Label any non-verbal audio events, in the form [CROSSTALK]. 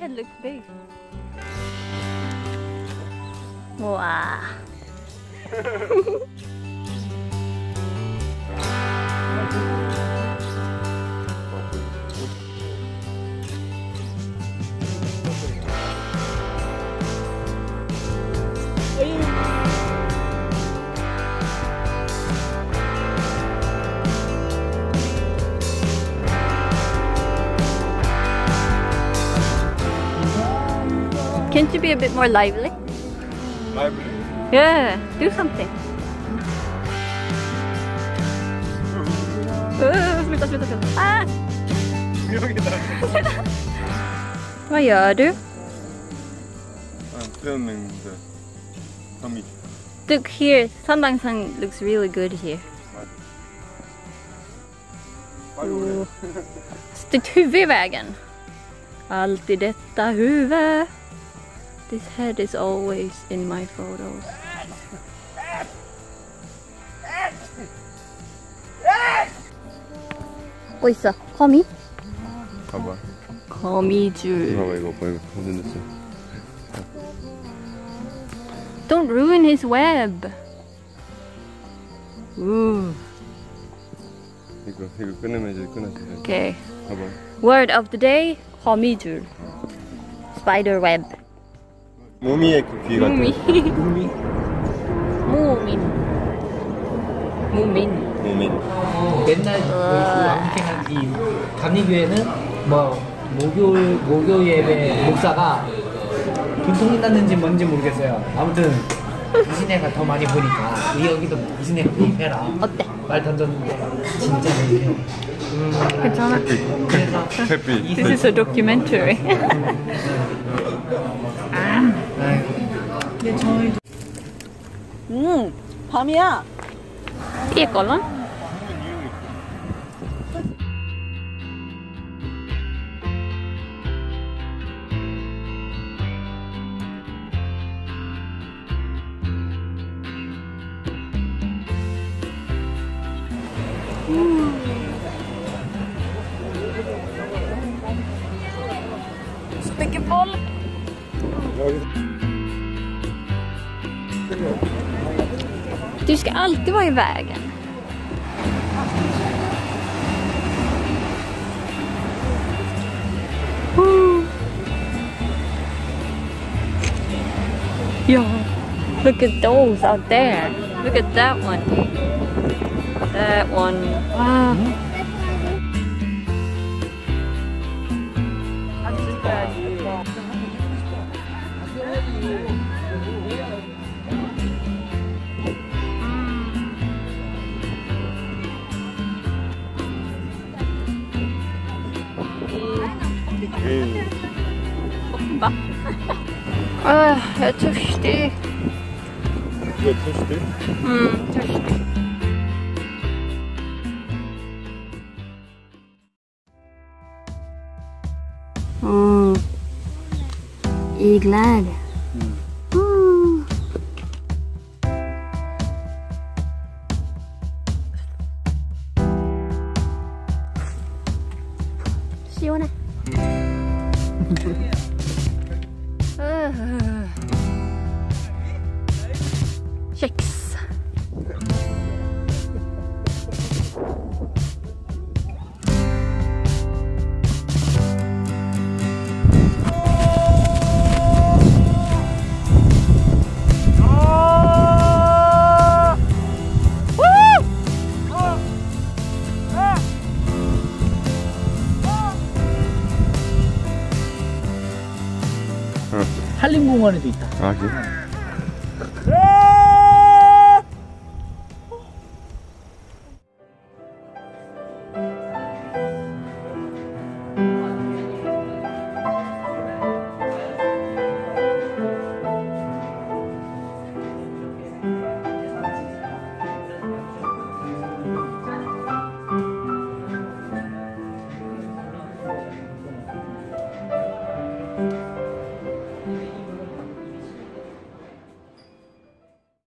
head looks big. Wow. [LAUGHS] Can't you be a bit more lively? Lively. Yeah, do something. Sluta, sluta, sluta. Ah! [LAUGHS] Vad gör du? I'm filming the tummy. Look here, Sandangsang looks really good here. Oh. Stick huvud i vägen. Alltid detta huvud. This head is always in my photos. 뭐 있어? 거미? 봐봐. 거미줄. 봐봐 이거 봐 이거 완전 됐어. Don't ruin his web. Ooh. 이거 이거 끊으면 이제 끊어져. Okay. 봐봐. Word of the day: 거미줄. Spider web. 모미의 그 귀 같아. 무미. 무민. 무민. 모민. 맨날 그이 감리교회는 뭐 목요 목요 예배 목사가 분통이 났는지 뭔지 모르겠어요. 아무튼 이신혜가 더 많이 보니까 이 여기도 이신혜가 구입해라. 어때? 말 던졌는데 진짜 재밌네요. 괜찮아? 그래서 해피. This is a documentary. 아이고. 근데 저희 응, 밤이야. Iya kolon. Mycket folk. Du ska alltid vara i vägen. Woo. Yeah, look at those out there. Look at that one. That one. Wow. Ah, är törstig. 이거 토스트? Mm, törstig. Mm. Iglar. Mm. 시원해. Uh. [LAUGHS] Kex. 한림공원에도 있다. 아 그래?